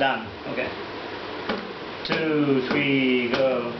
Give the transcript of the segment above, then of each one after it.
Done. Okay. Two, three, go.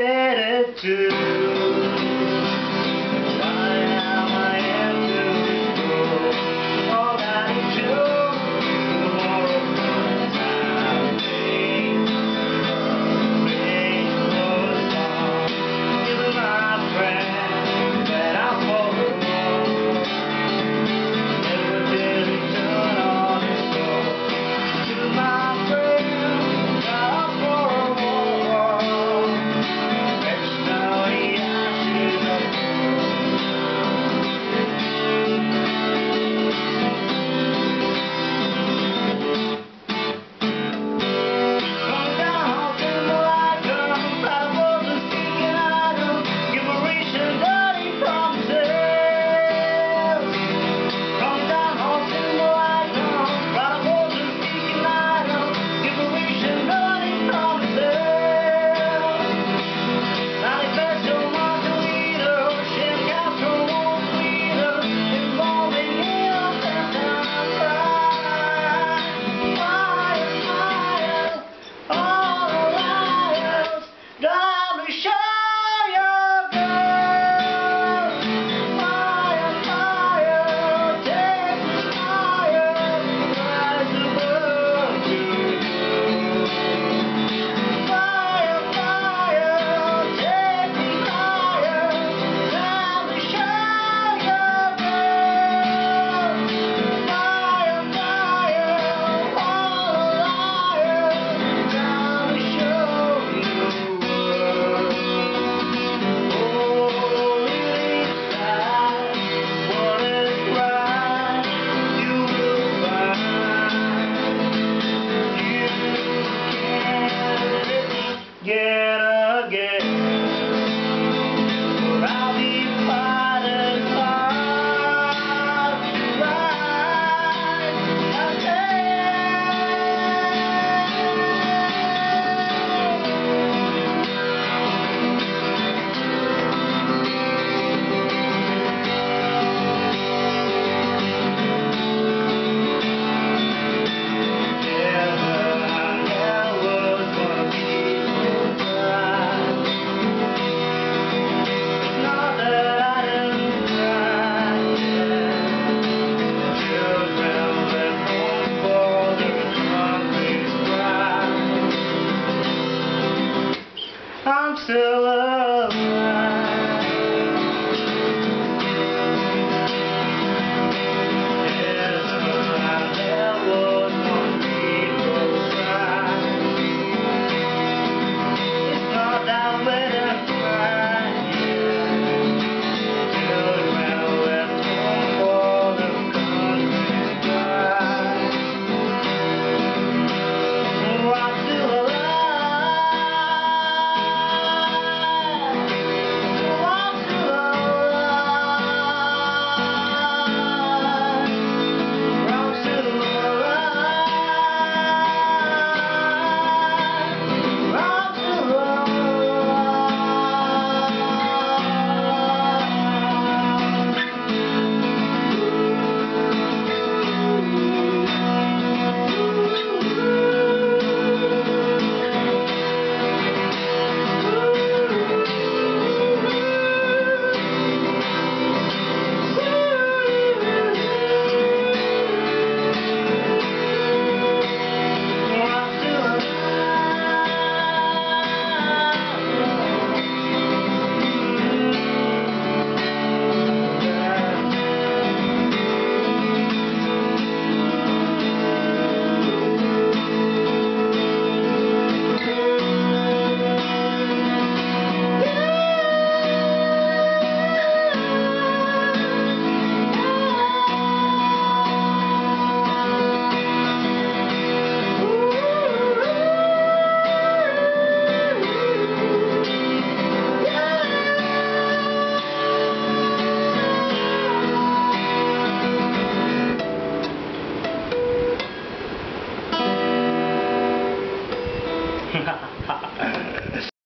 Blues, said